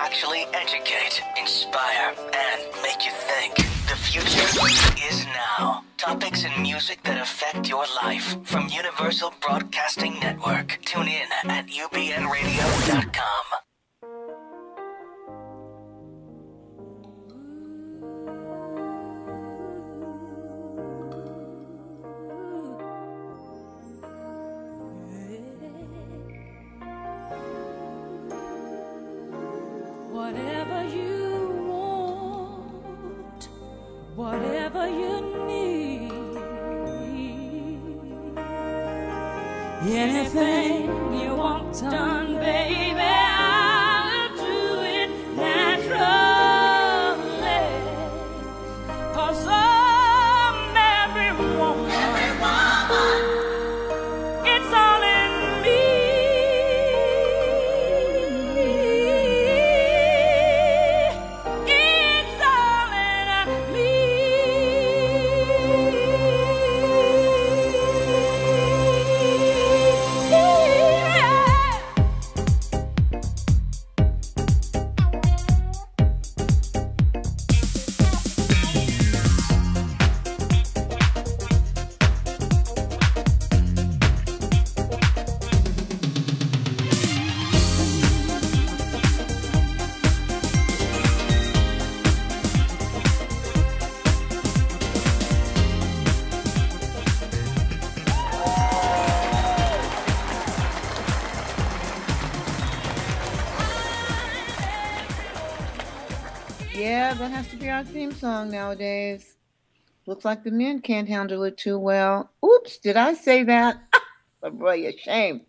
actually educate, inspire, and make you think. The future is now. Topics and music that affect your life from Universal Broadcasting Network. Tune in at ubnradio.com. Yeah, that has to be our theme song nowadays. Looks like the men can't handle it too well. Oops, did I say that? Oh, boy, you shame.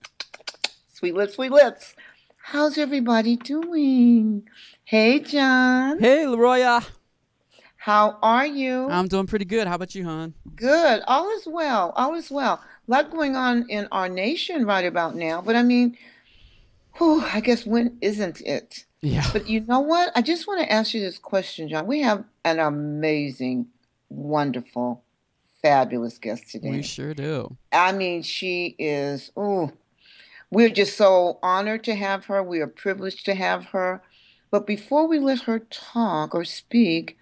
Sweet lips, sweet lips. How's everybody doing? Hey, John. Hey, LaRoya. How are you? I'm doing pretty good. How about you, hon? Good. All is well. All is well. A lot going on in our nation right about now. But I mean, whew, I guess when isn't it? Yeah. But you know what? I just want to ask you this question, John. We have an amazing, wonderful, fabulous guest today. We sure do. I mean, she is, oh, we're just so honored to have her. We are privileged to have her. But before we let her talk or speak,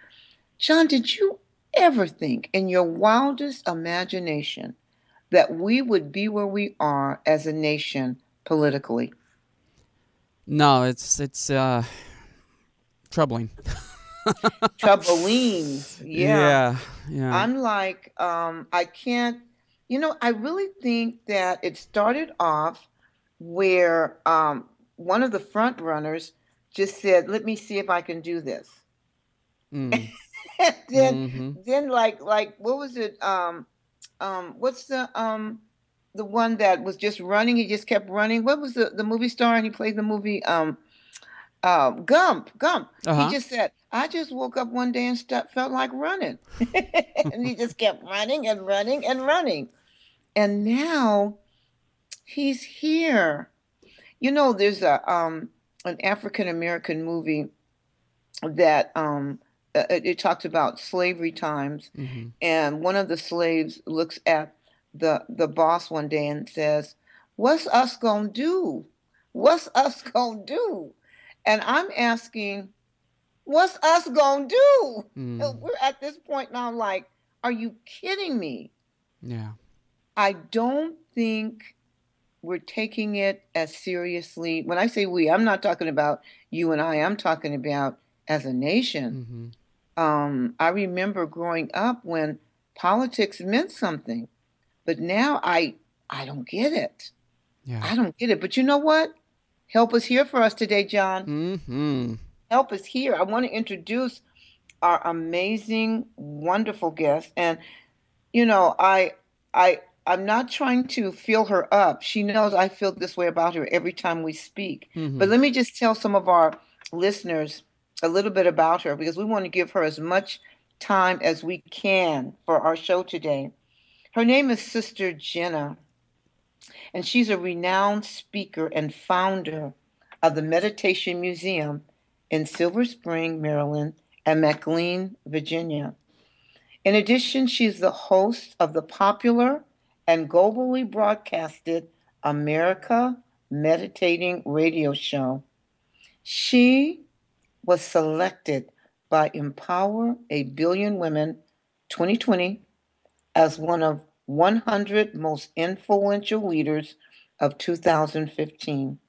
John, did you ever think in your wildest imagination that we would be where we are as a nation politically? No, it's it's uh troubling. Troubling. Yeah. Yeah. I'm like, um, I can't, you know, I really think that it started off where um, one of the front runners just said, "Let me see if I can do this." Mm. And then, Mhm. then like, like, what was it? Um, um, what's the um, the one that was just running? He just kept running. What was the the movie star? And he played the movie um, uh, Gump. Gump. Uh-huh. He just said, "I just woke up one day and st- felt like running," and he just kept running and running and running, and now he's here. You know, there's a um, an African American movie that um, uh, it, it talks about slavery times, Mhm. and one of the slaves looks at the the boss one day and says, "What's us gonna do? What's us gonna do?" And I'm asking, "What's us gonna do?" Mm. We're at this point now. Like, are you kidding me? Yeah. I don't think we're taking it as seriously. When I say we, I'm not talking about you and I. I'm talking about as a nation. Mhm. Um, I remember growing up when politics meant something, but now I I don't get it. Yeah. I don't get it. But you know what? Help us here for us today, John. Mhm. Help us here. I want to introduce our amazing, wonderful guest, and you know, I I I'm not trying to fill her up. She knows I feel this way about her every time we speak. Mhm. But let me just tell some of our listeners a little bit about her because we want to give her as much time as we can for our show today. Her name is Sister Jenna, and she's a renowned speaker and founder of the Meditation Museum in Silver Spring, Maryland, and McLean, Virginia. In addition, she's the host of the popular and globally broadcasted America Meditating radio show. She was selected by Empower a Billion Women 2020 as one of 100 most influential leaders of 2015.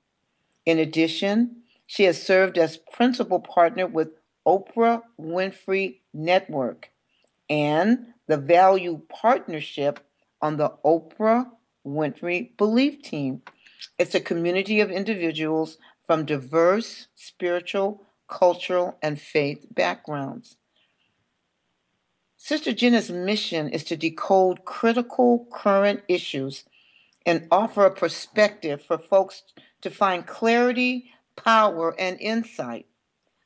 In addition, she has served as principal partner with Oprah Winfrey Network and the Value Partnership on the Oprah Winfrey Belief Team. It's a community of individuals from diverse spiritual, cultural, and faith backgrounds. Sister Jenna's mission is to decode critical current issues and offer a perspective for folks to find clarity, power, and insight.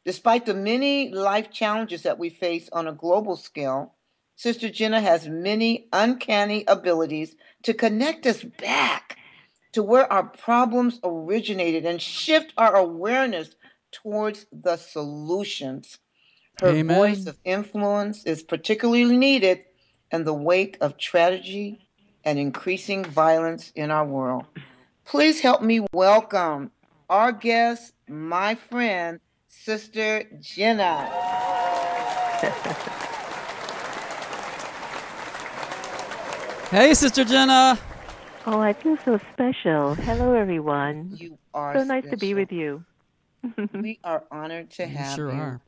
Despite the many life challenges that we face on a global scale, Sister Jenna has many uncanny abilities to connect us back to where our problems originated and shift our awareness towards the solutions. Her Amen. voice of influence is particularly needed in the wake of tragedy and increasing violence in our world. Please help me welcome our guest, my friend, Sister Jenna. Hey, Sister Jenna. Oh, I feel so special. Hello, everyone. You are So nice to be with you. We are honored to have You have sure you. are.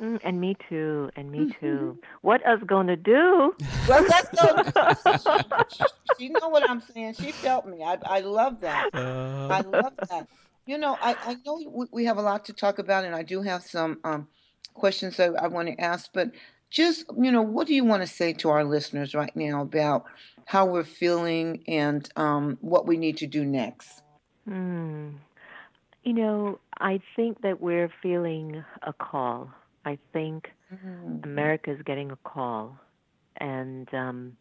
Mm, and me too. And me too. What us gonna do? Well, let's go. you know what I'm saying? She felt me. I, I love that. I Uh, love that. You know, I, I know we, we have a lot to talk about, and I do have some um, questions that I want to ask, but just, you know, what do you want to say to our listeners right now about how we're feeling and um, what we need to do next? Hmm. You know, I think that we're feeling a call. I think America is getting a call, and um,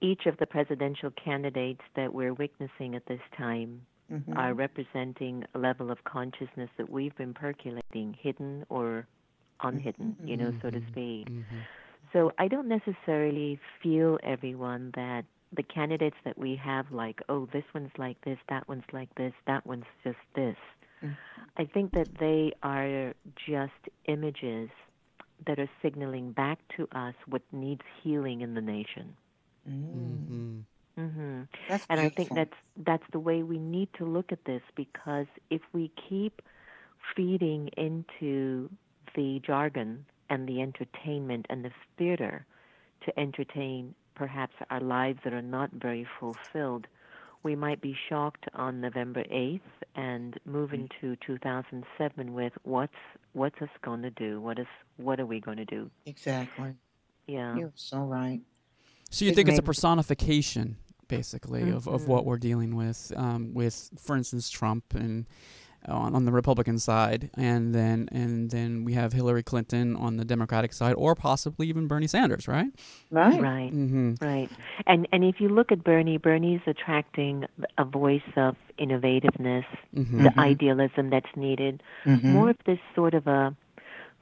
each of the presidential candidates that we're witnessing at this time Mhm. are representing a level of consciousness that we've been percolating, hidden or unhidden, you know, so to speak. mhm. So I don't necessarily feel everyone that the candidates that we have like, oh, this one's like this, that one's like this, that one's just this. I think that they are just images that are signaling back to us what needs healing in the nation. Mm, Mhm. hmm That's and I think that's that's the way we need to look at this because if we keep feeding into the jargon and the entertainment and the theater to entertain perhaps our lives that are not very fulfilled, we might be shocked on November 8th and move into 2007 with what's what's us going to do? What is what are we going to do? Exactly. Yeah. You're so right. So you It think it's a personification, basically, of, of what Mhm. we're dealing with, um, with, for instance, Trump and on, on the Republican side, and then and then we have Hillary Clinton on the Democratic side, or possibly even Bernie Sanders, right? Right. Right. Mm-hmm. Right. And and if you look at Bernie, Bernie's attracting a voice of innovativeness, Mm-hmm. the idealism that's needed, Mhm. more of this sort of a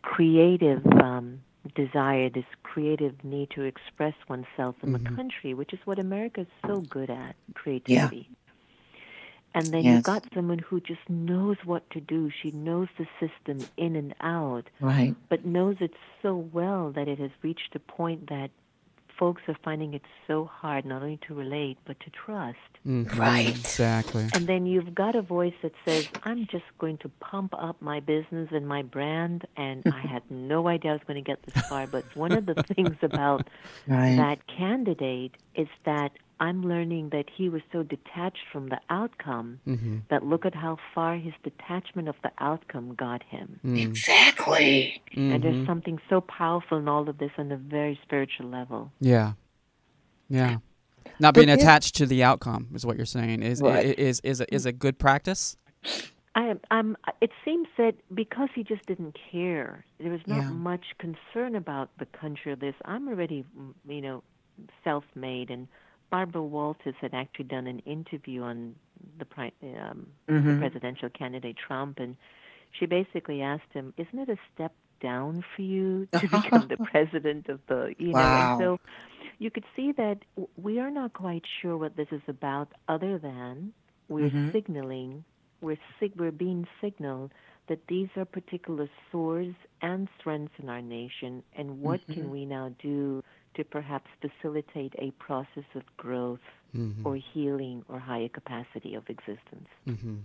creative um, desire, this creative need to express oneself in the country, which is what America is so good at, creativity. And then Yes. you've got someone who just knows what to do. She knows the system in and out Right. but knows it so well that it has reached a point that folks are finding it so hard not only to relate but to trust. Mhm. Right. Exactly. And then you've got a voice that says, I'm just going to pump up my business and my brand. And I had no idea I was going to get this far. But one of the things about Right. that candidate is that I'm learning that he was so detached from the outcome Mm-hmm. that look at how far his detachment of the outcome got him. Mm. Exactly. And Mhm. there's something so powerful in all of this on a very spiritual level. Yeah. Yeah. Not being if- attached to the outcome is what you're saying. Is Right. i- is is a, is a good practice? I am. I'm. It seems that because he just didn't care, there was not Yeah. much concern about the country or this. I'm already, you know, self-made, and Barbara Walters had actually done an interview on the um, Mhm. presidential candidate Trump, and she basically asked him, "Isn't it a step down for you to become the president of the you know?" Wow. And so you could see that we are not quite sure what this is about, other than we're Mhm. signaling, we're sig- we're being signaled that these are particular sores and strengths in our nation, and what can we now do to perhaps facilitate a process of growth Mm-hmm. or healing or higher capacity of existence? Mm-hmm.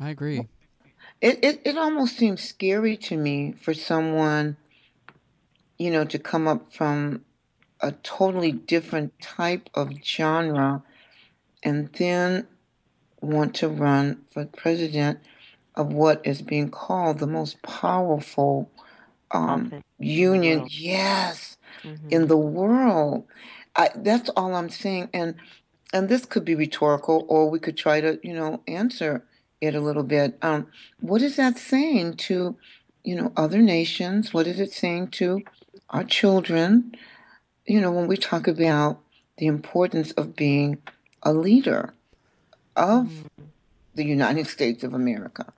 I agree. It, it it almost seems scary to me for someone, you know, to come up from a totally different type of genre and then want to run for president of what is being called the most powerful um, union, yes, Mhm. in the world. I, that's all I'm saying, and and this could be rhetorical, or we could try to, you know, answer it a little bit. Um, what is that saying to, you know, other nations? What is it saying to our children? You know, when we talk about the importance of being a leader of the United States of America.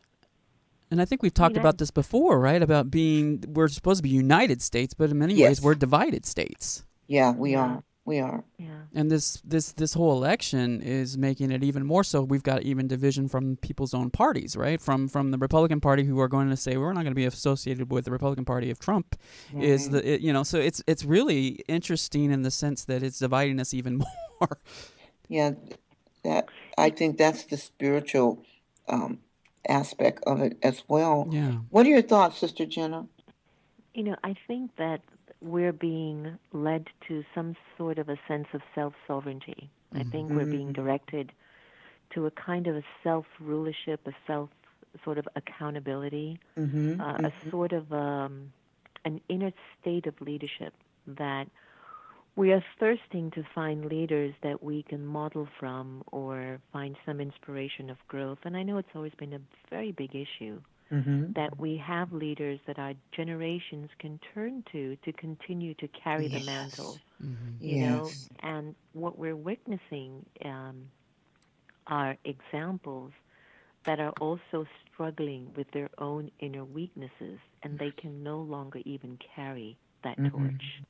And I think we've talked know- about this before, right? About being we're supposed to be United States, but in many Yes. ways we're divided states. Yeah, we Yeah. are. We are. Yeah. And this this this whole election is making it even more so. We've got even division from people's own parties, right? From from the Republican Party who are going to say we're not going to be associated with the Republican Party of Trump is the it, you know. So it's it's really interesting in the sense that it's dividing us even more. Yeah, that I think that's the spiritual um, aspect of it as well. yeah. What are your thoughts, Sister Jenna? You know, I think that we're being led to some sort of a sense of self sovereignty. I think we're being directed to a kind of a self rulership, a self sort of accountability, Mm-hmm. uh, a sort of um, an inner state of leadership that we are thirsting to find leaders that we can model from or find some inspiration of growth. And I know it's always been a very big issue Mm-hmm. that we have leaders that our generations can turn to to continue to carry the mantle Mm-hmm. you know Yes. and what we're witnessing um, are examples that are also struggling with their own inner weaknesses and they can no longer even carry that Mhm. torch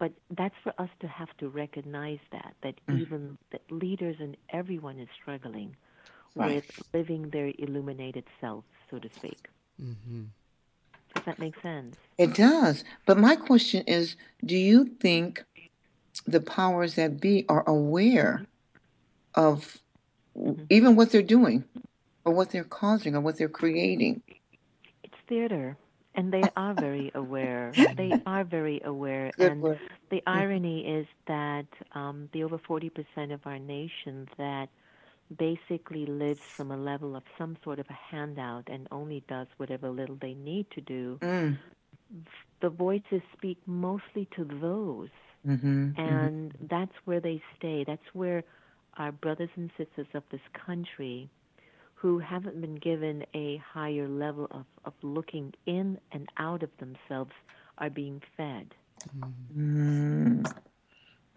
but that's for us to have to recognize that that Mm. even that leaders and everyone is struggling Right. with living their illuminated self so to speak Mm-hmm. does that make sense It does. But my question is do you think the powers that be are aware of Mm-hmm. even what they're doing or what they're causing or what they're creating? It's theater, and they are very aware. They are very aware. Good and word. the irony is that um, the over 40% of our nation that basically lives from a level of some sort of a handout and only does whatever little they need to do, Mm. the voices speak mostly to those. Mm-hmm. And that's where they stay. That's where our brothers and sisters of this country who haven't been given a higher level of, of looking in and out of themselves are being fed. Mm.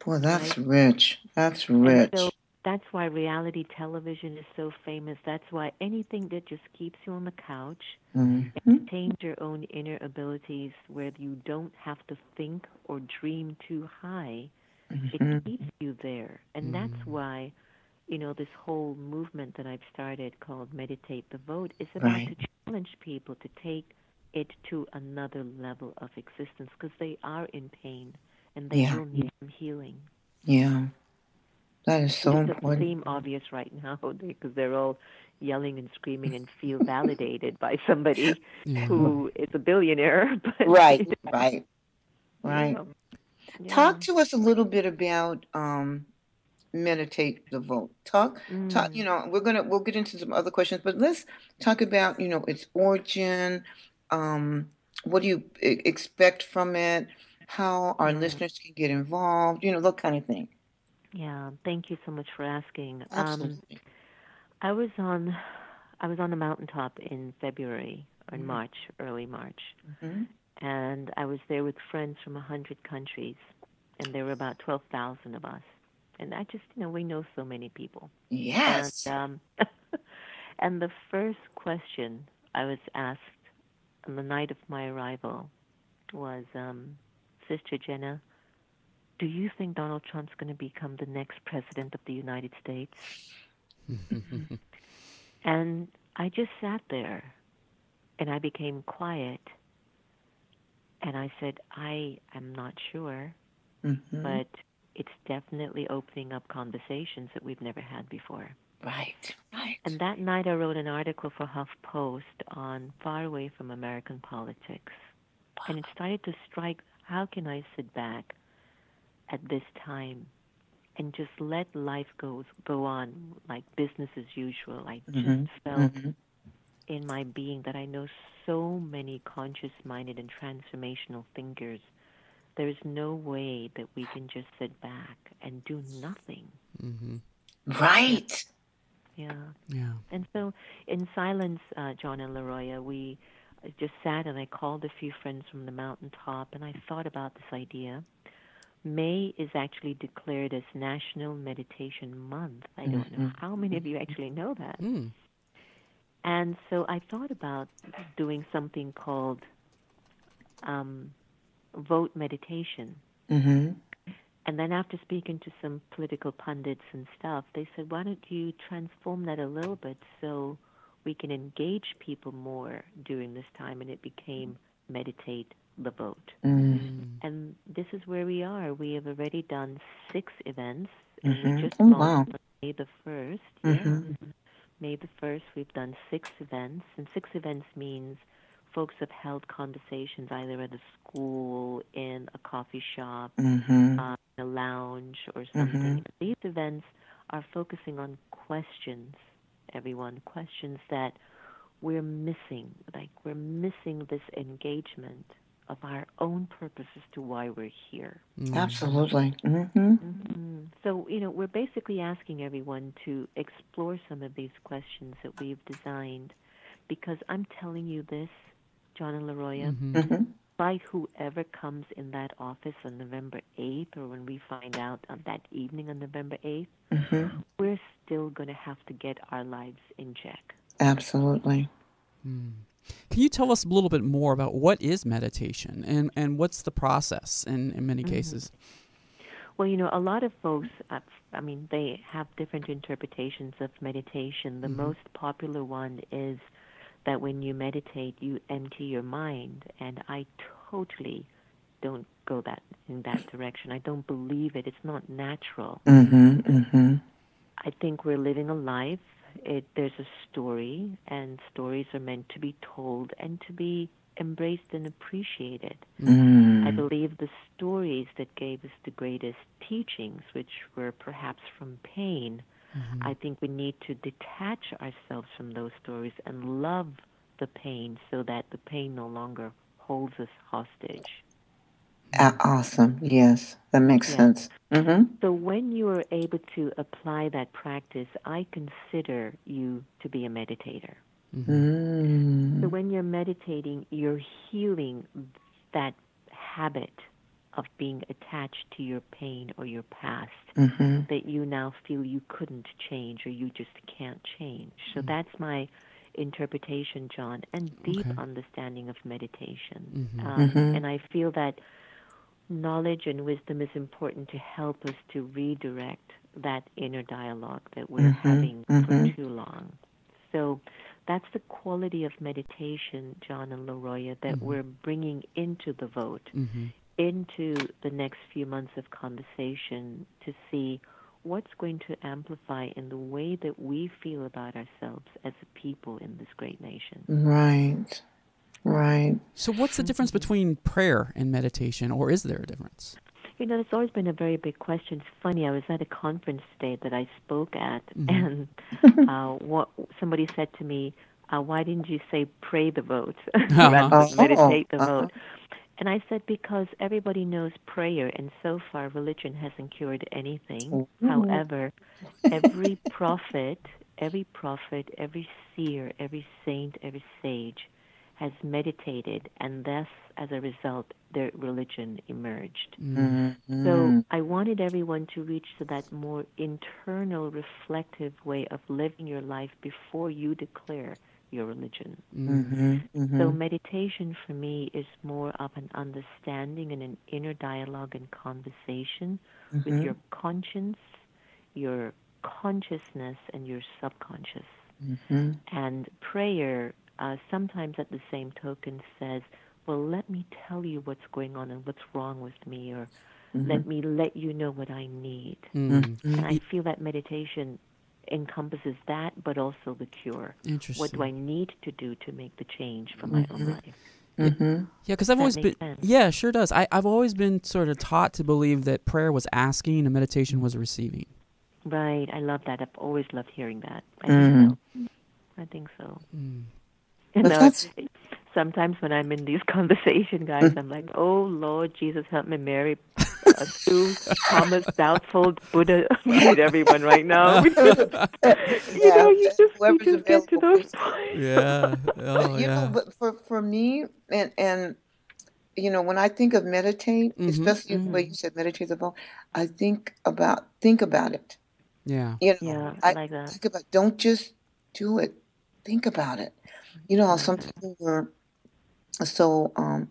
Boy, that's Right. rich. That's rich. so that's why reality television is so famous. That's why anything that just keeps you on the couch, Mhm. maintains your own inner abilities where you don't have to think or dream too high, Mhm. it keeps you there. And that's why, you know, this whole movement that I've started called Meditate the Vote is about Right. to challenge people to take it to another level of existence because they are in pain and they Yeah. will need some healing. Yeah. That is so it doesn't important. seem obvious right now because they're all yelling and screaming and feel validated by somebody Yeah. who is a billionaire. But, Right, right, right. Yeah. Yeah. Talk to us a little bit about um, meditate the vote. Talk, talk. Mm. You know, we're gonna we'll get into some other questions, but let's talk about you know its origin. Um, what do you expect from it? How our listeners can get involved? You know, that kind of thing. Yeah, thank you so much for asking. Um, Absolutely. I was on I was on the mountaintop in February or in Mhm. March, early March, Mhm. and I was there with friends from a hundred countries, and there were about twelve thousand of us. And I just, you know, we know so many people. Yes. And, um, and the first question I was asked on the night of my arrival was, um, Sister Jenna, do you think Donald Trump's going to become the next president of the United States? And I just sat there and I became quiet. And I said, I am not sure, Mhm. but it's definitely opening up conversations that we've never had before. Right, right. And that night I wrote an article for HuffPost on Far Away from American Politics. And it started to strike how can I sit back at this time and just let life go go on like business as usual. I just Mhm, felt mhm. in my being that I know so many conscious minded and transformational thinkers. There is no way that we can just sit back and do nothing. Mm-hmm. Right. Yeah. Yeah. And so, in silence, uh, John and LaRoya, we just sat and I called a few friends from the mountaintop and I thought about this idea. May is actually declared as National Meditation Month. I don't know how many of you actually know that. Mm. And so I thought about doing something called um, vote meditation. Mhm. And then after speaking to some political pundits and stuff, they said, why don't you transform that a little bit so we can engage people more during this time? And it became meditate the vote. Mm. And this is where we are. We have already done six events. And Mhm. we just Oh, wow. on May the 1st. Mhm. Yeah. May the 1st, we've done six events. And six events means folks have held conversations either at a school, in a coffee shop, Mhm. uh, in a lounge or something. These events are focusing on questions, everyone, questions that we're missing. Like we're missing this engagement of our own purpose as to why we're here. Absolutely. Mhm. hmm So, you know, we're basically asking everyone to explore some of these questions that we've designed because I'm telling you this, John and LaRoya, Mhm. by whoever comes in that office on November 8th or when we find out on that evening on November 8th, Mhm. we're still going to have to get our lives in check. Absolutely. Can you tell us a little bit more about what is meditation and, and what's the process in, in many cases? Well, you know, a lot of folks, uh, I mean, they have different interpretations of meditation. The most popular one is that when you meditate, you empty your mind, and I totally don't go that in that direction. I don't believe it. It's not natural. Mhm. Mhm. I think we're living a life. It, there's a story, and stories are meant to be told and to be embraced and appreciated. Mm. I believe the stories that gave us the greatest teachings, which were perhaps from pain, I think we need to detach ourselves from those stories and love the pain so that the pain no longer holds us hostage. A- awesome. Yes, that makes Yeah. sense. Mhm. So when you are able to apply that practice, I consider you to be a meditator. Mm. So when you're meditating, you're healing that habit of being attached to your pain or your past Mhm. that you now feel you couldn't change or you just can't change. So that's my interpretation, John, and deep Okay. understanding of meditation. Mhm. Um, Mhm. And I feel that knowledge and wisdom is important to help us to redirect that inner dialogue that we're Mhm, having for too long. So that's the quality of meditation, John and LaRoya, that we're bringing into the vote, Mm-hmm. Into the next few months of conversation to see what's going to amplify in the way that we feel about ourselves as a people in this great nation. Right. Right. So, what's the difference between prayer and meditation, or is there a difference? You know, it's always been a very big question. It's funny. I was at a conference today that I spoke at, and uh, what somebody said to me, uh, "Why didn't you say pray the vote rather Uh-huh. than meditate the Uh-huh. vote?" And I said because everybody knows prayer, and so far religion hasn't cured anything. However, every prophet, every prophet, every seer, every saint, every sage has meditated, and thus, as a result, their religion emerged. Mhm. So I wanted everyone to reach to that more internal, reflective way of living your life before you declare your religion. Mhm. Mhm. So meditation for me is more of an understanding and an inner dialogue and conversation with your conscience, your consciousness, and your subconscious. Mm-hmm. And prayer, uh, sometimes at the same token, says, Well, let me tell you what's going on and what's wrong with me, or let me let you know what I need. Mm. And I feel that meditation encompasses that, but also the cure. Interesting. What do I need to do to make the change for my own life? Mm-hmm. Yeah, because I've that always been. sense? Yeah, sure does. I, I've always been sort of taught to believe that prayer was asking and meditation was receiving. Right. I love that. I've always loved hearing that. I Mhm. think so. I think so. Mm. You But know, that's- sometimes when I'm in these conversation, guys, I'm like, "Oh Lord Jesus, help me, Mary, uh, Sue, Thomas, Doubtful, Buddha, we need everyone right now." you Yeah, know, you just, you just get to those points. Yeah. Oh, you yeah. know, but for for me, and and you know, when I think of meditate, Mhm, especially the way you said meditate the vote, I think about think about it. yeah. You know, Yeah, I I like that. think about don't just do it. Think about it. You know, how some people were so um,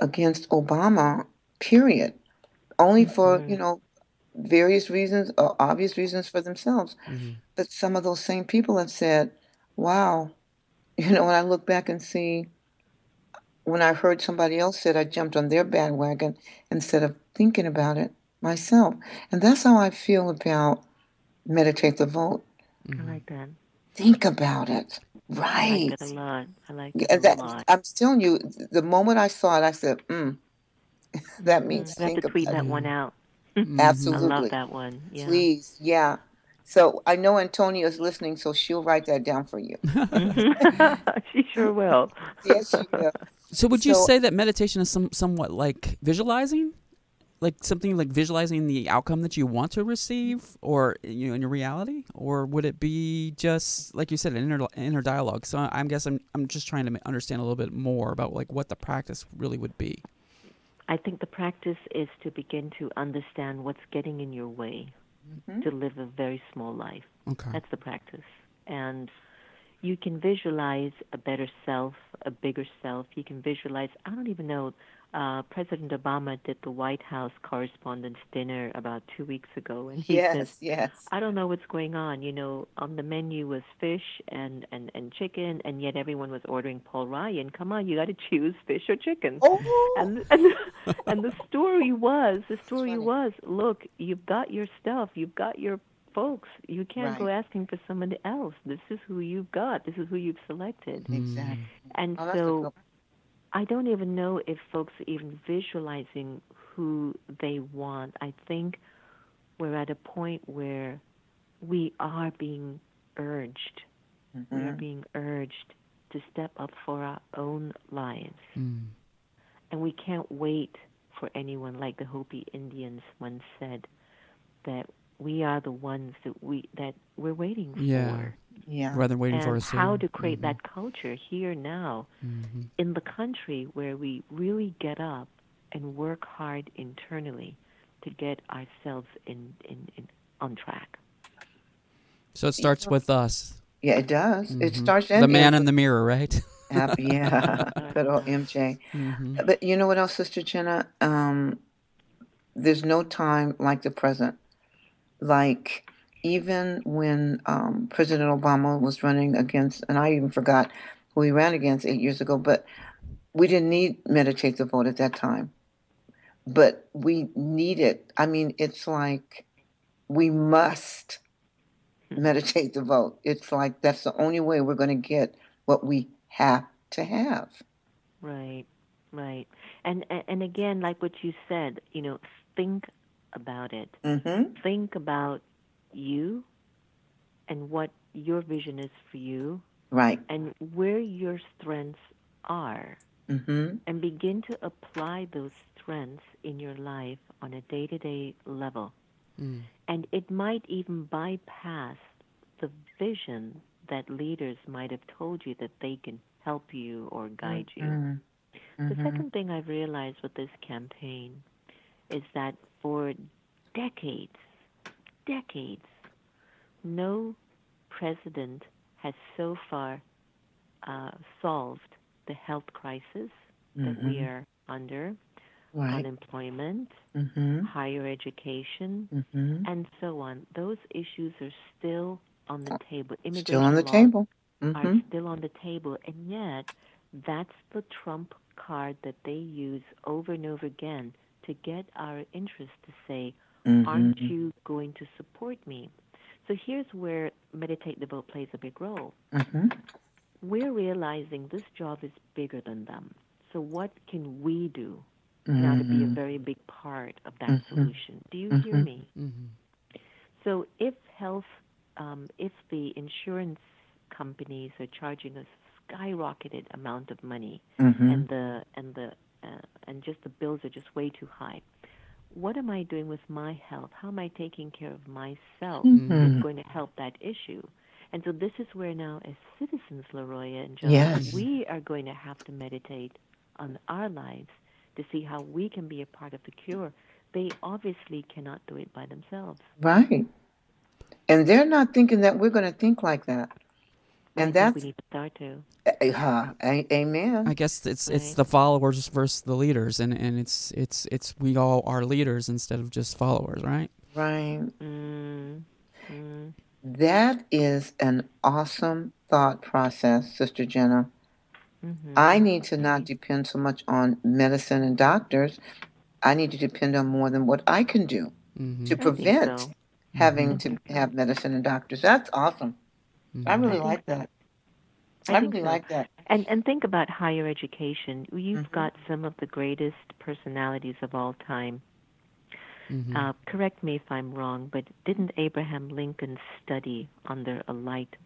against Obama, period, only for Mhm. you know various reasons, or obvious reasons for themselves. Mhm. But some of those same people have said, "Wow," you know, when I look back and see when I heard somebody else said, I jumped on their bandwagon instead of thinking about it myself. And that's how I feel about meditate the vote. I like that. Think about it. Right. I Right. like that a lot. I like Yeah, that a that- lot. I'm telling you, the moment I saw it, I said, mm, that means Mm, I have think to tweet about that it. one out. Mhm. I Absolutely. love that one. Yeah. Please, yeah. So I know Antonia's listening, so she'll write that down for you. she sure will. Yes, she will. So would you So- say that meditation is some somewhat like visualizing, like something like visualizing the outcome that you want to receive, or you know, in your reality, or would it be just like you said, an inner inner dialogue? So I'm guessing I'm I'm just trying to understand a little bit more about like what the practice really would be. I think the practice is to begin to understand what's getting in your way Mhm. to live a very small life. Okay. That's the practice. And you can visualize a better self, a bigger self. You can visualize, I don't even know, uh, President Obama did the White House Correspondents' Dinner about two weeks ago. And he Yes, yes. I don't know what's going on. You know, on the menu was fish and, and, and chicken, and yet everyone was ordering Paul Ryan. Come on, you got to choose fish or chicken. Oh, And and and the story was the story was look, you've got your stuff, you've got your folks. You can't go asking for somebody else. This is who you've got. This is who you've selected. exactly. And Oh, so I don't even know if folks are even visualizing who they want. I think we're at a point where we are being urged. We are Mhm. being urged to step up for our own lives. Mm. And we can't wait for anyone, like the Hopi Indians once said, that we are the ones that we that we're waiting for. Yeah. Yeah. Rather than waiting and for a how to create Mhm. that culture here now Mhm. in the country where we really get up and work hard internally to get ourselves in, in, in on track. So it starts with us, Yeah, it does. It Mhm. starts the man in the mirror, right? Happy, yeah. Good old MJ. hmm But you know what else, Sister Jenna? Um, there's no time like the present. Like even when um, President Obama was running against, and I even forgot who he ran against eight years ago, but we didn't need meditate the vote at that time. But we need it. I mean, it's like we must meditate the vote. It's like that's the only way we're going to get what we have to have. Right, right. And and, and again, like what you said, you know, think about it. Mm-hmm. Think about you and what your vision is for you Right. and where your strengths are Mm-hmm. and begin to apply those strengths in your life on a day-to-day level. Mm. And it might even bypass the vision that leaders might have told you that they can help you or guide you. Mm-hmm. The second thing I've realized with this campaign is that for decades, decades, no president has so far uh, solved the health crisis that we are under, Right. unemployment, Mm-hmm. higher education, Mm-hmm. and so on. Those issues are still on the table. Oh, Still on the table. Are hmm still on the table, and yet that's the trump card that they use over and over again to get our interest to say, aren't hmm you going to support me? So here's where Meditate the Vote plays a big role. hmm We're realizing this job is bigger than them. So what can we do now to be a hmm very big part of that Mhm. solution? Do you hear Mhm. me? Mm-hmm. So if health, um, if the insurance companies are charging a skyrocketed amount of money, and the and the uh, and just the bills are just way too high. What am I doing with my health? How am I taking care of myself? Mhm. Is going to help that issue. And so this is where now, as citizens, LaRoya and John, Yes. we are going to have to meditate on our lives to see how we can be a part of the cure. They obviously cannot do it by themselves. Right. And they're not thinking that we're going to think like that. I And think that's, we need to start to. uh, a- amen. I guess it's it's Right. the followers versus the leaders, and, and it's it's it's we all are leaders instead of just followers, right? Right. Mm, mm, That is an awesome thought process, Sister Jenna. mhm. I need to not depend so much on medicine and doctors. I need to depend on more than what I can do Mm-hmm. to prevent so. having to have medicine and doctors. That's awesome. I really think like that. I I really so. like that. And and think about higher education. You've Mhm. got some of the greatest personalities of all time. Mm-hmm. Uh, correct me if I'm wrong, but didn't Abraham Lincoln study under a light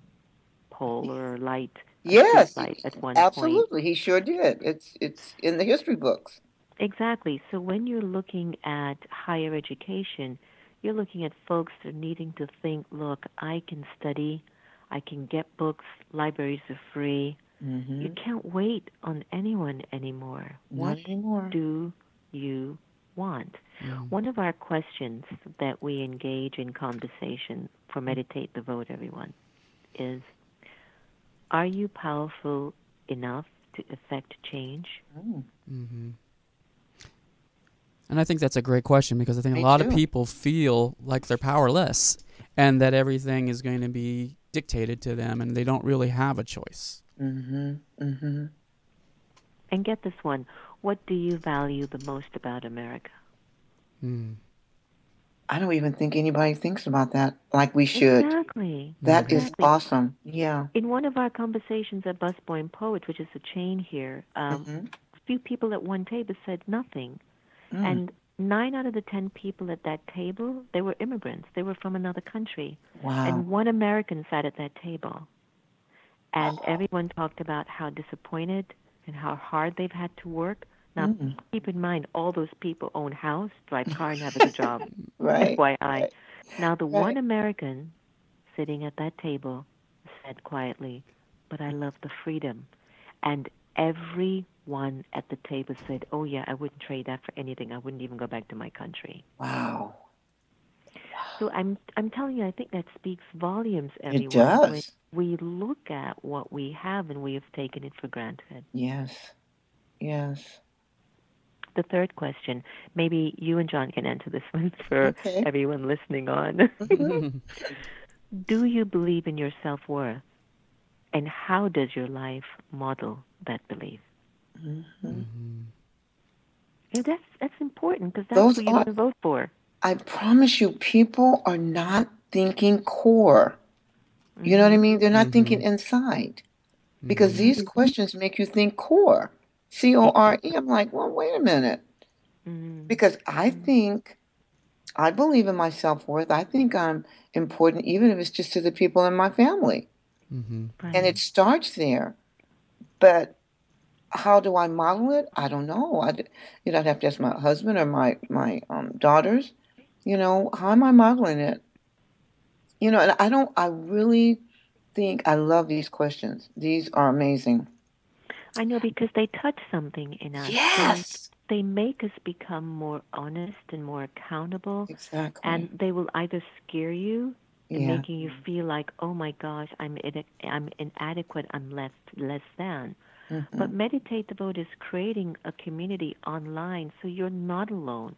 pole or a light Yes, light at one point? absolutely. He sure did. It's it's in the history books. Exactly. So when you're looking at higher education, you're looking at folks that are needing to think, look, I can study, I can get books, libraries are free. Mm-hmm. You can't wait on anyone anymore. What anymore. do you want? One of our questions that we engage in conversation for Meditate the Vote, everyone, is Are you powerful enough to affect change? Mm. Mm-hmm. And I think that's a great question because I think Me a lot too. of people feel like they're powerless and that everything is going to be dictated to them and they don't really have a choice. Mm-hmm. Mm-hmm. And get this one What do you value the most about America? Mm. I don't even think anybody thinks about that like we should. Exactly. That is Exactly. awesome. Yeah. In one of our conversations at Busboy and Poets, which is a chain here, um, Mhm. a few people at one table said nothing. Mm. And nine out of the ten people at that table, they were immigrants. They were from another country. wow. And one American sat at that table. And everyone talked about how disappointed and how hard they've had to work. Now, Mm. keep in mind, all those people own house, drive car, and have a job. right. FYI. Now, the one American sitting at that table said quietly, But I love the freedom. And everyone at the table said, Oh, yeah, I wouldn't trade that for anything. I wouldn't even go back to my country. Wow. So I'm, I'm telling you, I think that speaks volumes, everyone. It does. We look at what we have and we have taken it for granted. Yes. Yes. The third question, maybe you and John can answer this one for Okay. everyone listening on. Mm-hmm. Do you believe in your self worth? And how does your life model that belief? Mhm. And that's that's important because that's Those who you are- want to vote for. I promise you, people are not thinking core. You know what I mm-hmm. mean? They're not mm-hmm. thinking inside. Because mm-hmm. these questions make you think core. C O R E. I'm like, well, wait a minute. Because I think, I believe in my self worth. I think I'm important, even if it's just to the people in my family. Mm-hmm. right. And it starts there. But how do I model it? I don't know. I, you know, I'd have to ask my husband or my, my um, daughters, you know, how am I modeling it? You know, and I don't, I really think I love these questions. These are amazing. I know because they touch something in us. They- Yes. They, make us become more honest and more accountable. Exactly. And they will either scare you yeah. making you feel like, oh my gosh, I'm in, I'm inadequate, I'm less less than. Mhm. But meditate the vote is creating a community online, so you're not alone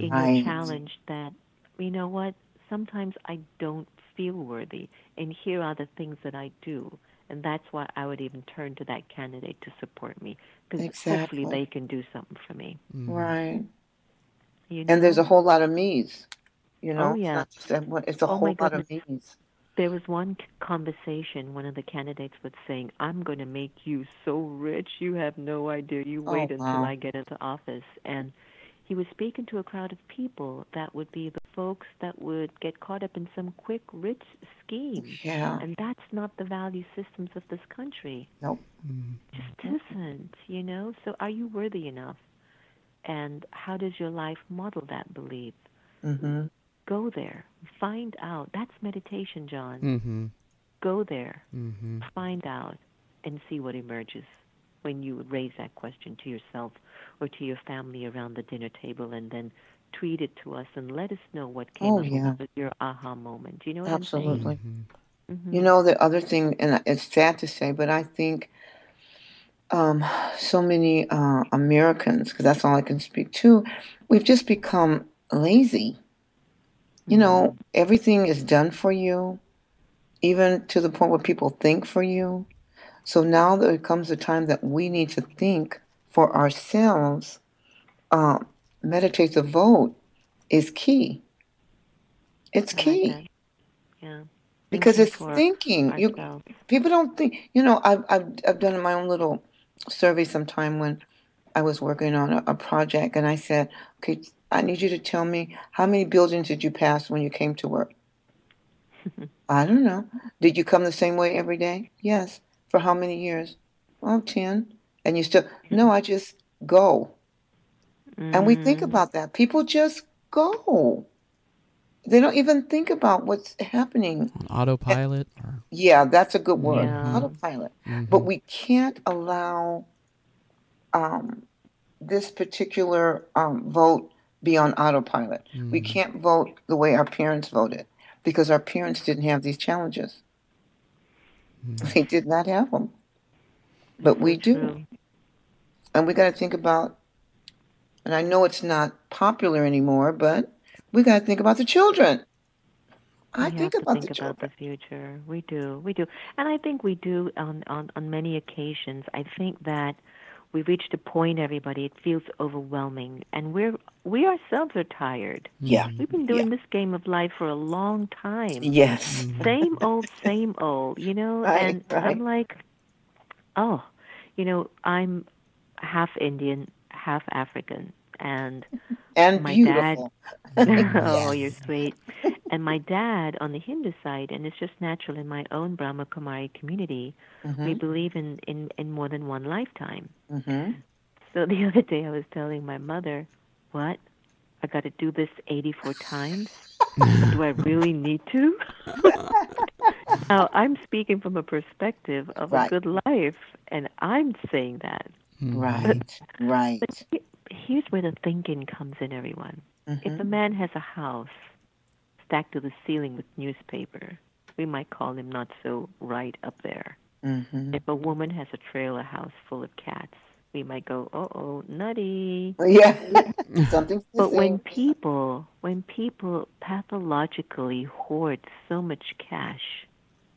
in Right. your challenge. That you know what, sometimes I don't feel worthy, and here are the things that I do. And that's why I would even turn to that candidate to support me because Exactly. hopefully they can do something for me. Right. You And there's a whole lot of me's. You know, Oh, It's yeah. not just that one- it's a Oh, whole lot of me's. There was one conversation, one of the candidates was saying, I'm going to make you so rich, you have no idea. You Oh, wait until wow. I get into office. And he was speaking to a crowd of people that would be the folks that would get caught up in some quick, rich scheme. Yeah. And that's not the value systems of this country. Nope. Just isn't, you know? So are you worthy enough? And how does your life model that belief? Mm-hmm. Go there. Find out. That's meditation, John. Mm-hmm. Go there. Mm-hmm. Find out and see what emerges when you raise that question to yourself or to your family around the dinner table and then tweet it to us and let us know what came Oh, up yeah. with your aha moment. Do you know what Absolutely. I'm saying? You know, the other thing, and it's sad to say, but I think um, so many uh, Americans, because that's all I can speak to, we've just become lazy. You know, everything is done for you, even to the point where people think for you. So now there comes a time that we need to think for ourselves. Uh, meditate the vote is key. It's I like key. Yeah. because it's thinking. You people don't think. You know, I've I've I've done my own little survey sometime when I was working on a, a project, and I said, "Okay, I need you to tell me how many buildings did you pass when you came to work?" I don't know. Did you come the same way every day? Yes. For how many years? Oh, 10. And you still, no, I just go. And we think Mhm. about that. People just go. They don't even think about what's happening. On autopilot or Yeah, that's a good word. Yeah. Autopilot. Mhm. But we can't allow um, this particular um, vote be on autopilot. We Mhm. can't vote the way our parents voted because our parents didn't have these challenges. They did not have them. But we do. true. And we got to think about, and I know it's not popular anymore, but we got to think about the children. I we think have to about think the about the future. We do, we do, and I think we do on, on on many occasions. I think that we've reached a point, everybody. It feels overwhelming, and we're we ourselves are tired. Yeah. We've been doing this game of life for a long time. Yes. Same old, same old. You know, Right, and right. I'm like, oh, you know, I'm half Indian, half African, and And my beautiful. dad oh, you're sweet. And my dad on the Hindu side, and it's just natural in my own Brahma Kumari community, we believe in, in, in more than one lifetime. hmm So the other day I was telling my mother, what? I got to do this 84 times? do I really need to? now, I'm speaking from a perspective of Right. a good life, and I'm saying that. Right. Right. But here's where the thinking comes in, everyone. If a man has a house stacked to the ceiling with newspaper, we might call him not so right up there. hmm If a woman has a trailer house full of cats, we might go, "Oh, oh, nutty." Yeah. Something. But when people, when people pathologically hoard so much cash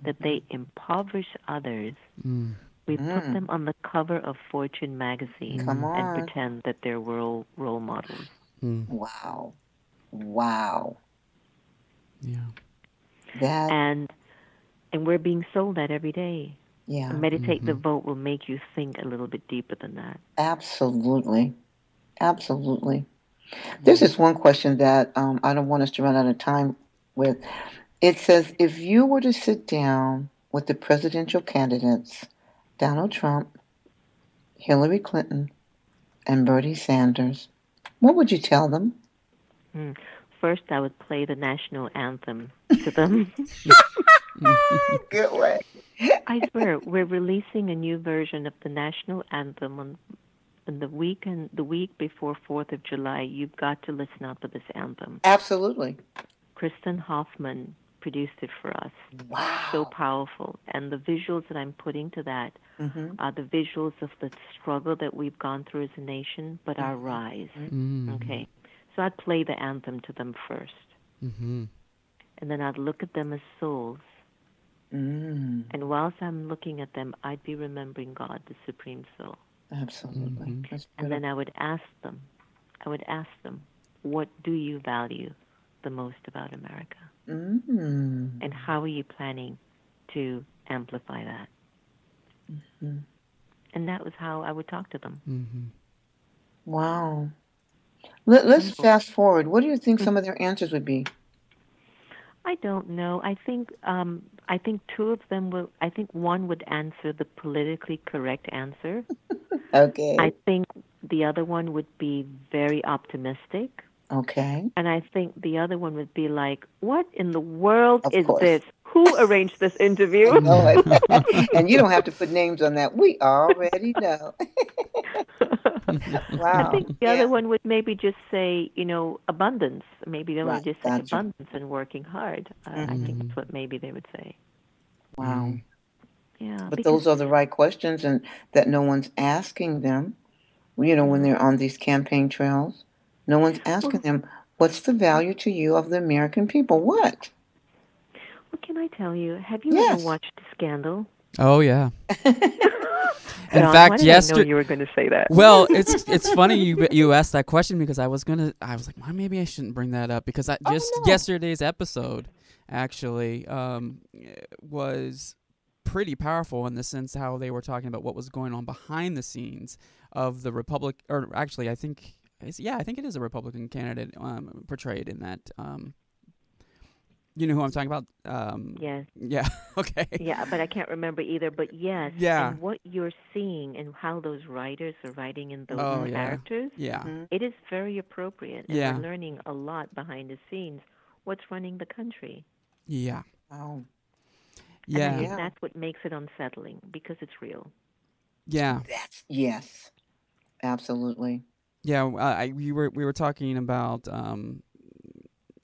that they impoverish others, Mm. we put them on the cover of Fortune magazine Come on. and pretend that they're role role models. Mm. Wow. Wow. Yeah. That. and and we're being sold that every day. Yeah. Meditate the vote will make you think a little bit deeper than that. Absolutely. Absolutely. There's this one question that um, I don't want us to run out of time with. It says if you were to sit down with the presidential candidates, Donald Trump, Hillary Clinton, and Bernie Sanders, what would you tell them? First, I would play the national anthem to them. Good way. I swear, we're releasing a new version of the national anthem on, on the weekend, the week before Fourth of July. You've got to listen out to this anthem. Absolutely. Kristen Hoffman produced it for us. Wow. So powerful, and the visuals that I'm putting to that hmm are the visuals of the struggle that we've gone through as a nation, but our rise. Mm. Okay, so I'd play the anthem to them first. Mm-hmm. and then I'd look at them as souls. Mm, And whilst I'm looking at them, I'd be remembering God, the Supreme Soul. absolutely. Mhm. And then I would ask them, I would ask them, what do you value the most about America? Mm, And how are you planning to amplify that? Mhm. And that was how I would talk to them. hmm wow. Let, let's Mhm. fast forward. What do you think some of their answers would be? I don't know. I think um, I think two of them will. I think one would answer the politically correct answer. Okay. I think the other one would be very optimistic, okay. and I think the other one would be like, "What in the world Of is course. this? Who arranged this interview?" I know it. and you don't have to put names on that. We already know. wow. I think the Yeah. other one would maybe just say, you know, abundance. Maybe they Right, would just say gotcha. abundance and working hard. Uh, I think Mhm. that's what maybe they would say. Wow. Yeah, But because those are the right questions and that no one's asking them. You know, when they're on these campaign trails, no one's asking them, what's the value to you of the American people? What? what can I tell you? Have you Yes. ever watched the Scandal? Oh yeah. In fact, why did I know yesterday. you were going to say that. Well, it's it's funny you you asked that question because I was gonna I was like, why maybe I shouldn't bring that up because I Oh, just no. yesterday's episode actually um was pretty powerful in the sense how they were talking about what was going on behind the scenes of the Republic or actually I think yeah I think it is a Republican candidate um, portrayed in that um you know who I'm talking about um yes, yeah okay yeah, but I can't remember either. But yes, Yeah. and what you're seeing and how those writers are writing in those Oh, yeah. characters, yeah Mhm. it is very appropriate. And Yeah. we're learning a lot behind the scenes. What's running the country? yeah Wow. Yeah think Yeah. that's what makes it unsettling because it's real. yeah That's yes. Absolutely. Yeah, uh, I we were we were talking about um,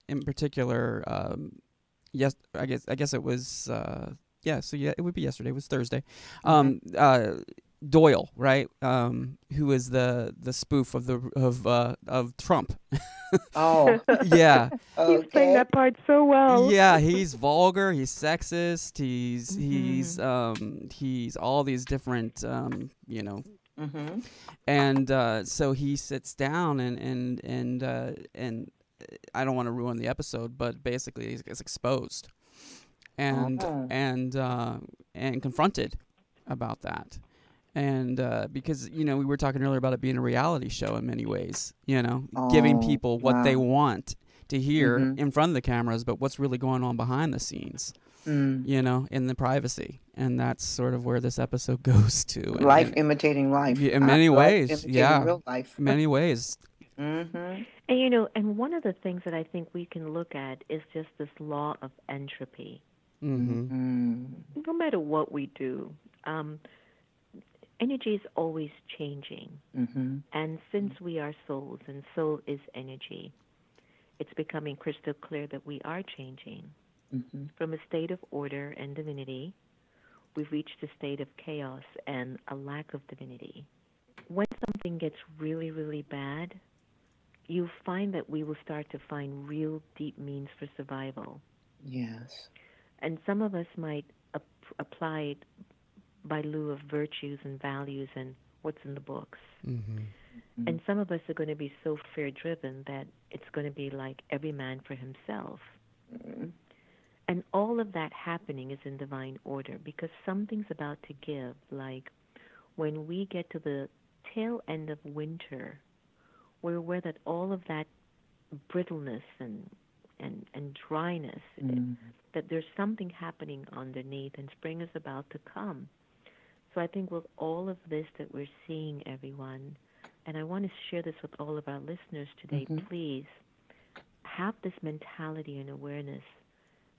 in particular. Um, yes, I guess I guess it was uh, yeah. So yeah, it would be yesterday. It was Thursday. Um, uh, Doyle, right? Um, who is the the spoof of the of uh, of Trump? Oh, yeah, He's playing that part so well. yeah. He's vulgar. He's sexist. He's Mm-hmm. he's um he's all these different um you know Mm-hmm. and uh, so he sits down and and and uh, and I don't want to ruin the episode, but basically he's gets exposed and Oh. and uh, and confronted about that. And uh, because you know we were talking earlier about it being a reality show in many ways, you know, giving Oh, people what they want to hear Mhm. in front of the cameras, but what's really going on behind the scenes, Mm. you know, in the privacy. And that's sort of where this episode goes to. And- Life and imitating life. In Uh, many life ways, yeah. Real life. many ways. Mm-hmm. And you know, and one of the things that I think we can look at is just this law of entropy. Mm-hmm. Mm. No matter what we do, um, energy is always changing. Mm-hmm. And since we are souls and soul is energy, it's becoming crystal clear that we are changing. Mm-hmm. From a state of order and divinity, we've reached a state of chaos and a lack of divinity. When something gets really, really bad, you find that we will start to find real deep means for survival. Yes. And some of us might ap- apply it by lieu of virtues and values and what's in the books. Mm-hmm. And some of us are going to be so fear driven that it's going to be like every man for himself. Mm. And all of that happening is in divine order because something's about to give. Like when we get to the tail end of winter, we're aware that all of that brittleness and and, and dryness, Mm. that there's something happening underneath and spring is about to come. So I think with all of this that we're seeing, everyone, and I want to share this with all of our listeners today, Mhm. please have this mentality and awareness.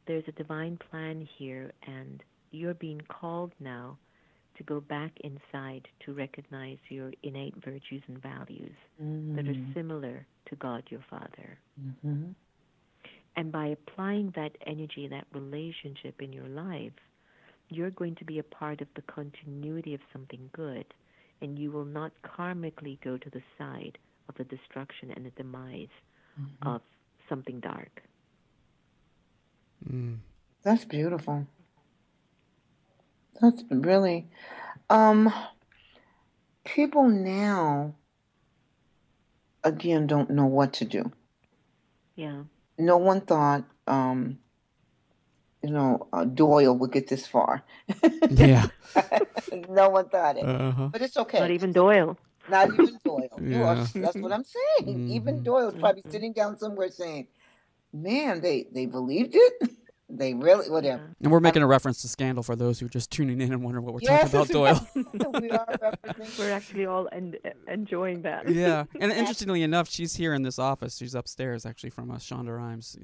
There's a divine plan here, and you're being called now to go back inside to recognize your innate virtues and values that are Mm. similar to God your Father. Mm-hmm. And by applying that energy, that relationship in your life, you're going to be a part of the continuity of something good, and you will not karmically go to the side of the destruction and the demise Mm-hmm. of something dark. Mm. That's beautiful. That's really um people now again don't know what to do. Yeah. No one thought um you know uh, Doyle would get this far. Yeah. no one thought it. Uh-huh. But it's okay. Not even Doyle. Not even Doyle. You are- Yeah. that's what I'm saying. Even Mhm. Doyle's probably Mhm. sitting down somewhere saying, "Man, they they believed it. they really whatever." Yeah. And we're making a reference to Scandal for those who are just tuning in and wondering what we're Yes, talking about Doyle. we are referencing. We're actually all en- enjoying that. yeah. And interestingly enough, she's here in this office. She's upstairs actually from us, Shonda Rhimes.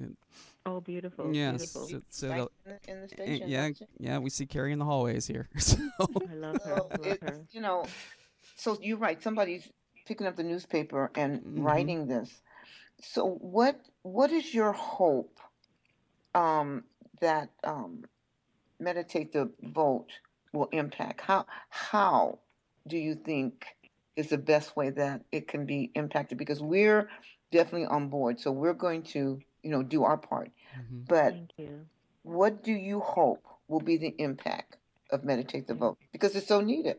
Oh, beautiful. Yes. Beautiful. So, so Right the- in the, in the eh, station. yeah, don't yeah, we see Kerry in the hallways here. So, I love her. So Love it's her. you know, so you're right. Somebody's picking up the newspaper and Mhm. writing this. So what what is your hope um, that um, meditate the vote will impact? How how do you think is the best way that it can be impacted? Because we're definitely on board. So we're going to you know do our part. Mhm. But what do you hope will be the impact of meditate the vote? Because it's so needed.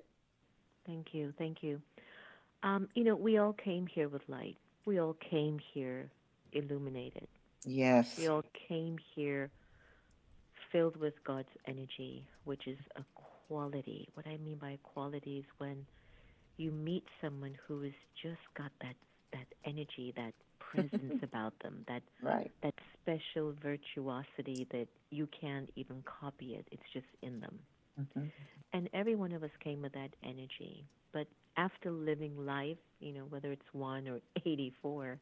Thank you. Thank you. Um, you know, we all came here with light. We all came here illuminated. Yes. We all came here filled with God's energy, which is a quality. What I mean by quality is when you meet someone who has just got that that energy, that presence about them, that Right. that special virtuosity that you can't even copy it. It's just in them. hmm And every one of us came with that energy. But after living life, you know, whether it's one or 84,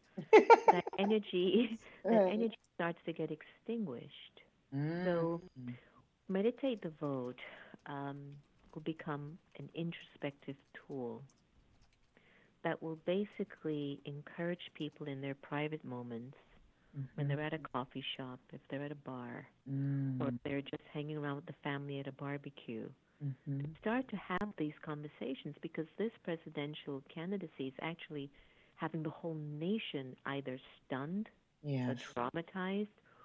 that energy, that energy starts to get extinguished. Mm. So, meditate the vote um, will become an introspective tool that will basically encourage people in their private moments when they're at a coffee shop, if they're at a bar, Mm. or if they're just hanging around with the family at a barbecue. Mhm. Start to have these conversations because this presidential candidacy is actually having the whole nation either stunned or Yes.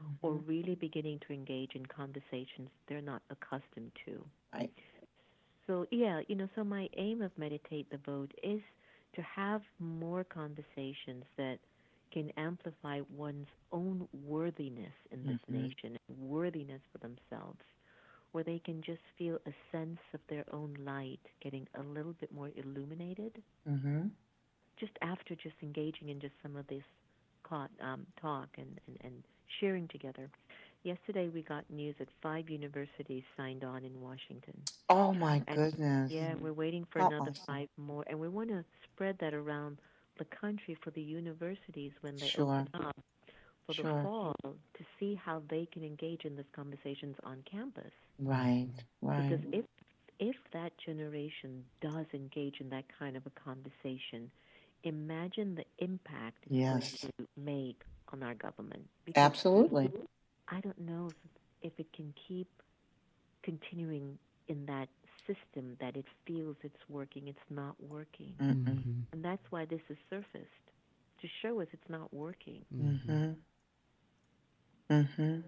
Traumatized or really beginning to engage in conversations they're not accustomed to. Right. So, yeah, you know, so my aim of Meditate the Vote is to have more conversations that can amplify one's own worthiness in this Mhm. nation, worthiness for themselves, where they can just feel a sense of their own light getting a little bit more illuminated Mhm. just after just engaging in just some of this caught, um, talk and, and, and sharing together. Yesterday we got news that five universities signed on in Washington. Oh my And- goodness. Yeah, we're waiting for How another awesome. five more, and we want to spread that around the country for the universities when they Sure. open up for Sure. the fall to see how they can engage in these conversations on campus. Right. Right. Because if if that generation does engage in that kind of a conversation, imagine the impact it's Yes. going to make on our government. Because Absolutely. I don't know if, if it can keep continuing in that system that it feels it's working, it's not working. Mhm. Mhm. And that's why this is surfaced to show us it's not working. Mm-hmm. Mhm. Mhm.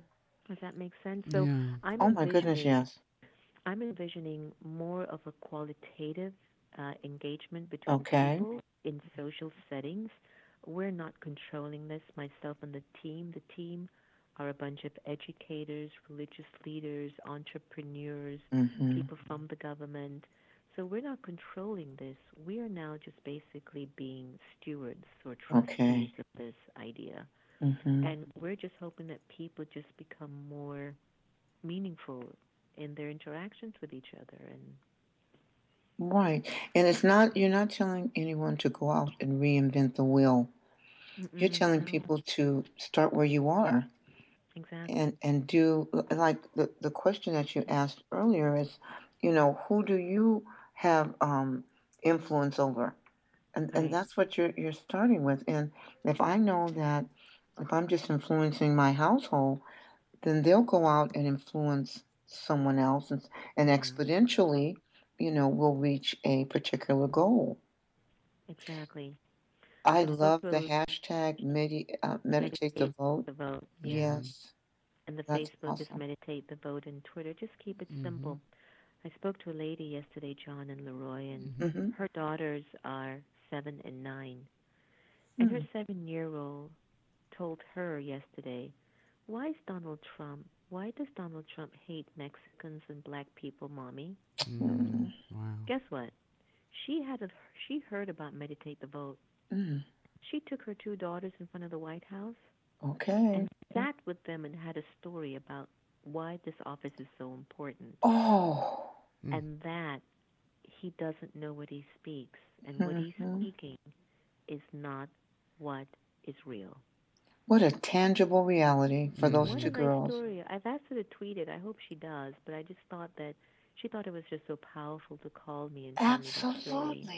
Does that make sense? So yeah. I'm Oh my goodness, yes. I'm envisioning more of a qualitative uh, engagement between Okay. people in social settings. We're not controlling this, myself and the team. The team are a bunch of educators, religious leaders, entrepreneurs, Mhm. people from the government. So we're not controlling this. We are now just basically being stewards or trustees Okay. of this idea. Mhm. And we're just hoping that people just become more meaningful in their interactions with each other. And Right. And it's not you're not telling anyone to go out and reinvent the wheel. You're telling no, people to start where you are exactly. and and do like the the question that you asked earlier is, you know, who do you have um influence over? And and Right. that's what you're you're starting with. And if I know that if I'm just influencing my household, then they'll go out and influence someone else and, and Yeah. exponentially, you know, we'll reach a particular goal. Exactly. I The love the hashtag medi- uh, meditate the vote. the vote. Yeah. Yes. And the That's Facebook is awesome. Meditate the Vote, and Twitter. Just keep it Mhm. simple. I spoke to a lady yesterday, John and LaRoya, and hmm her daughters are seven and nine. And her Mm. seven year old told her yesterday, Why is Donald Trump, why does Donald Trump hate Mexicans and black people, mommy? Mm. Wow. Guess what? She had a, she heard about Meditate the Vote. Mm. She took her two daughters in front of the White House Okay. and sat with them and had a story about why this office is so important. Oh. Mm. And that he doesn't know what he speaks. And what he's Mhm. speaking is not what is real. What a tangible reality for Mm. those what two a nice girls. story. I've asked her to tweet it. I hope she does. But I just thought that she thought it was just so powerful to call me and tell me. Absolutely.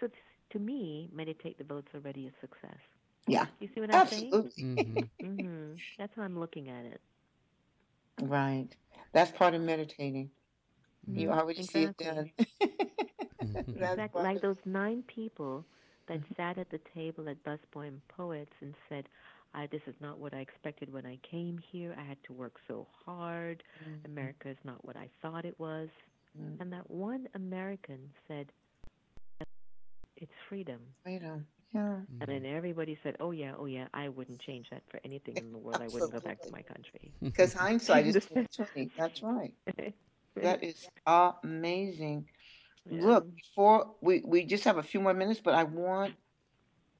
So to me, meditate the vote's already a success. Yeah. You see what I'm saying? Absolutely. Mhm. hmm That's how I'm looking at it. Right. That's part of meditating. You Mhm. already see it done. That's Exactly. Like those nine people that sat at the table at Busboy and Poets and said, I, this is not what I expected when I came here. I had to work so hard. Mm-hmm. America is not what I thought it was. Mm. And that one American said, it's freedom. Freedom. Yeah. And then everybody said, oh, yeah, oh, yeah, I wouldn't change that for anything in the world. I wouldn't go back to my country. Because hindsight is twenty. That's right. That is amazing. Yeah. Look, before we, we just have a few more minutes, but I want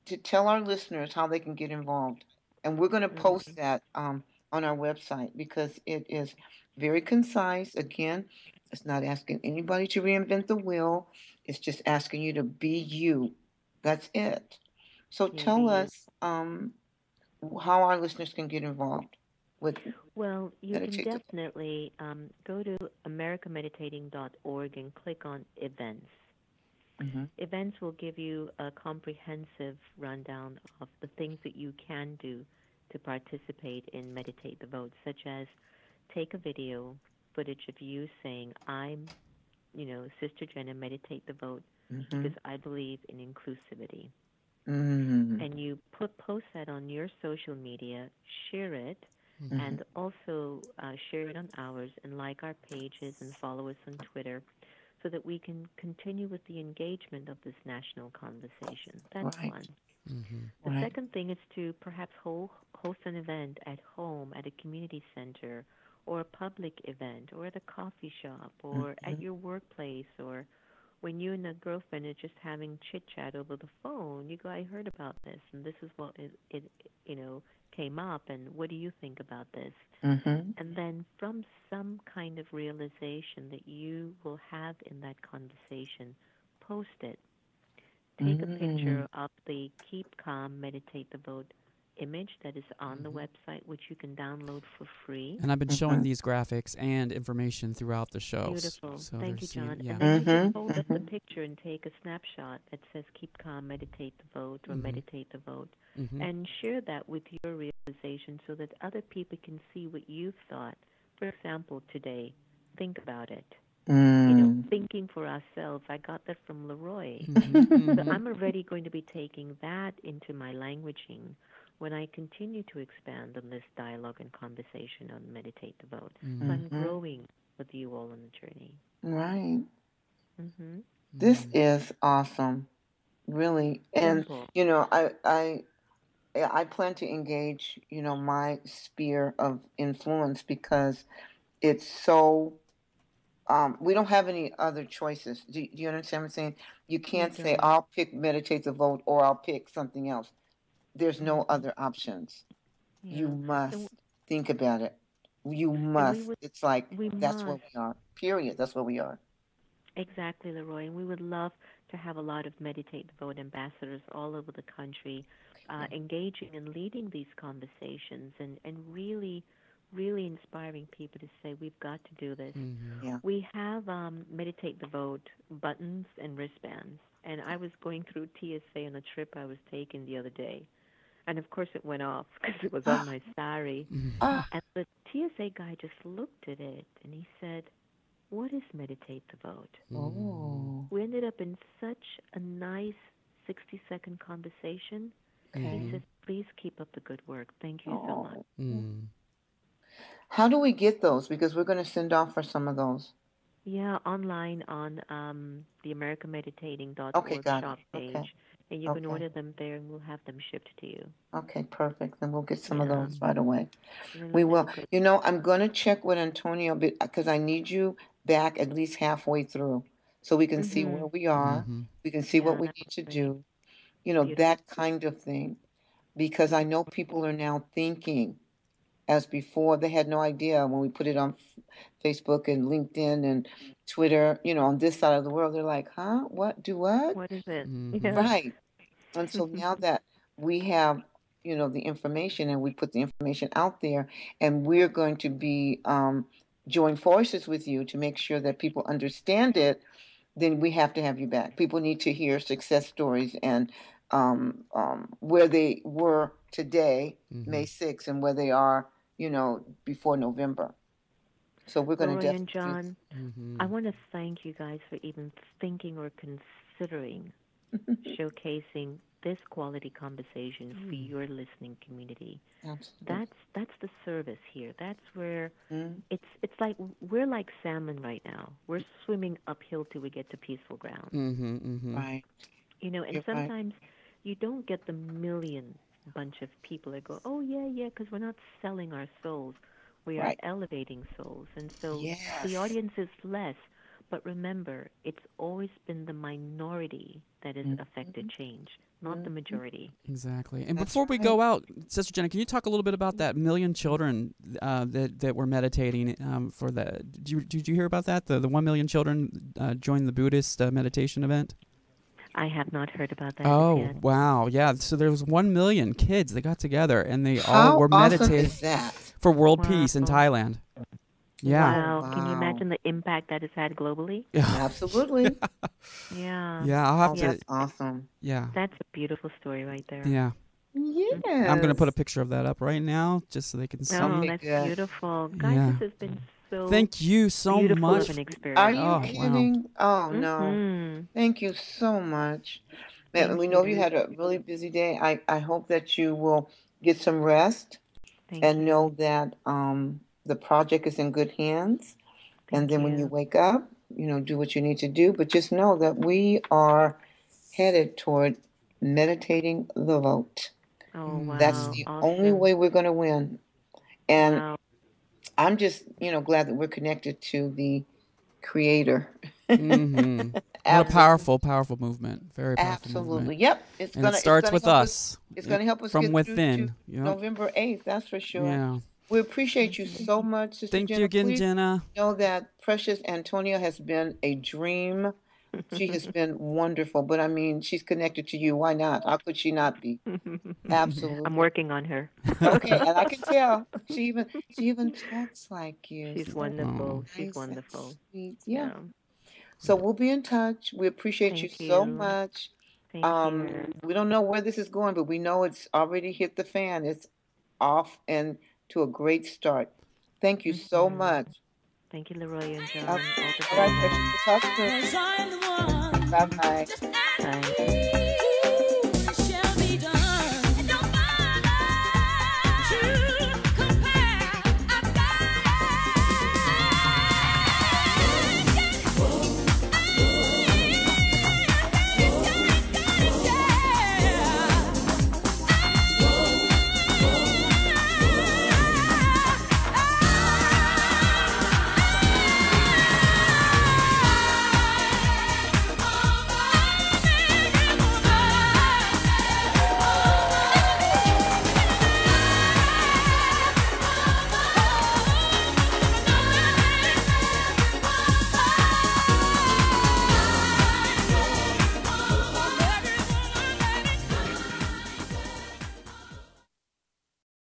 to tell our listeners how they can get involved. And we're going to post that um, on our website because it is very concise. Again, it's not asking anybody to reinvent the wheel, it's just asking you to be you. That's it. So tell you. us um, how our listeners can get involved with. Well, you can definitely um, go to americameditating.org and click on events. Mhm. Events will give you a comprehensive rundown of the things that you can do to participate in Meditate the Vote, such as take a video footage of you saying, I'm, you know, Sister Jenna, meditate the vote Mhm. because I believe in inclusivity. Mhm. And you put post that on your social media, share it, Mhm. and also uh, share it on ours and like our pages and follow us on Twitter so that we can continue with the engagement of this national conversation. That's Right. one. Mhm. The Right. second thing is to perhaps hold, host an event at home, at a community center, or a public event, or at a coffee shop, or at Mhm. your workplace, or when you and a girlfriend are just having chit chat over the phone. You go, I heard about this, and this is what it, it you know came up, and what do you think about this? Mhm. And then from some kind of realization that you will have in that conversation, post it. Take a Mm. picture of the Keep Calm, Meditate the Vote image that is on the Mm-hmm. website, which you can download for free. And I've been showing Mhm. these graphics and information throughout the show. Beautiful. So Thank you, there's, John. Yeah. And then you can Mhm, hold up the mhm. picture and take a snapshot that says Keep Calm, Meditate the Vote, or Mhm. Meditate the Vote, Mhm. and share that with your realization so that other people can see what you've thought. For example, today, think about it. You know, Mm. thinking for ourselves. I got that from LaRoya. Mhm. So. I'm already going to be taking that into my languaging when I continue to expand on this dialogue and conversation on Meditate the Vote. So I'm Mhm. growing with you all on the journey. Right. hmm This Mhm. is awesome, really. And Simple. you know, I I I plan to engage, you know, my sphere of influence because it's so. Um, we don't have any other choices. Do, do you understand what I'm saying? You can't say. I'll pick meditate the vote or I'll pick something else. There's no other options. You Yeah. must think about it. You must. would- it's like that's where must. we are. Period. That's where we are. Exactly, LaRoya. And we would love to have a lot of Meditate the Vote ambassadors all over the country uh, engaging and leading these conversations and, and really, really inspiring people to say, we've got to do this. Mhm. Yeah. We have um, Meditate the Vote buttons and wristbands. And I was going through TSA on a trip I was taking the other day. And of course, it went off because it was on my sari. Mhm. Ah, And the TSA guy just looked at it and he said, What is Meditate the Vote? oh, We ended up in such a nice 60 second conversation. okay. He said, Please keep up the good work. Thank you so much. Oh, Mm. How do we get those? Because we're going to send off for some of those. Yeah, online on um, the AmericanMeditating.org Okay, got shop page. Okay. And you can Okay. order them there and we'll have them shipped to you. Okay, perfect. Then we'll get some of those right away. And then We we'll good- You know, I'm going to check with Antonio because I need you back at least halfway through so we can see Mhm. where we are. Mhm. We can see what we need to would do. You know, beautiful. that kind of thing. Because I know people are now thinking as before they had no idea when we put it on Facebook and LinkedIn and Twitter, you know, on this side of the world, they're like, huh? What? Do what? What is it? Mhm. Right. And so now that we have, you know, the information and we put the information out there, and we're going to be um, join forces with you to make sure that people understand it, then we have to have you back. People need to hear success stories and um, um, where they were today, May 6th, and where they are, you know, before November. So we're going to Lori and definitely. John, Mhm. I want to thank you guys for even thinking or considering showcasing this quality conversation for Mm. your listening community. Absolutely. That's that's the service here. That's where Mm, it's it's like we're like salmon right now. We're swimming uphill till we get to peaceful ground. Mhm. Mhm. right. You know, and You're right. sometimes you don't get the million bunch of people that go, "Oh yeah, yeah," because we're not selling our souls. We are elevating souls, and so Yes. the audience is less. But remember, it's always been the minority that has Mm-hmm. affected change, not the majority. Exactly. And That's before we right. go out, Sister Jenna, can you talk a little bit about that million children uh, that that were meditating um, for the? Did you, did you hear about that? The the one million children uh, joined the Buddhist uh, meditation event. I have not heard about that Oh yet. wow, yeah. So there was one million kids that got together and they How all were awesome meditating is that? for world peace in Wow. Thailand. Yeah. Wow. Can you imagine the impact that it's had globally? Yeah. Absolutely. Yeah. Yeah, I'll have Oh, to. that's awesome. Yeah. That's a beautiful story right there. Yeah. Yeah. I'm gonna put a picture of that up right now just so they can see. Oh, that's good. beautiful. Guys, Yeah. this has been so Thank you so much. an experience. Are you Oh, wow. kidding? Oh no. Mhm. Thank you so much. Man, Thank we know you you. had a really busy day. I, I hope that you will get some rest Thank and you. know that um, the project is in good hands. and Thank then when you. you wake up, you know, do what you need to do. But just know that we are headed toward meditating the vote. Oh, wow. That's the only way we're going to win. And Wow. I'm just, you know, glad that we're connected to the creator. hmm What a powerful, powerful movement. Very powerful Absolutely. movement. Yep. It's And gonna it starts it's gonna with help us. It's going to help us from get through within. to Yep. November 8th. That's for sure. Yeah. We appreciate you so much, Sister Thank Jenna. you again, Please Jenna. know that Precious Antonia has been a dream. She has been wonderful. But I mean, she's connected to you. Why not? How could she not be? Absolutely. I'm working on her. Okay, and I can tell. She even she even talks like you. She's So wonderful. nice She's wonderful. sweet. Yeah. So we'll be in touch. We appreciate you Thank so much. Thank Um, you. we don't know where this is going, but we know it's already hit the fan. It's off and to a great start. Thank you so Mhm. much. Thank you, LaRoya and John. Okay. All the All right, best. Precious. We'll talk soon. Cause I'm the one. Bye bye. Bye.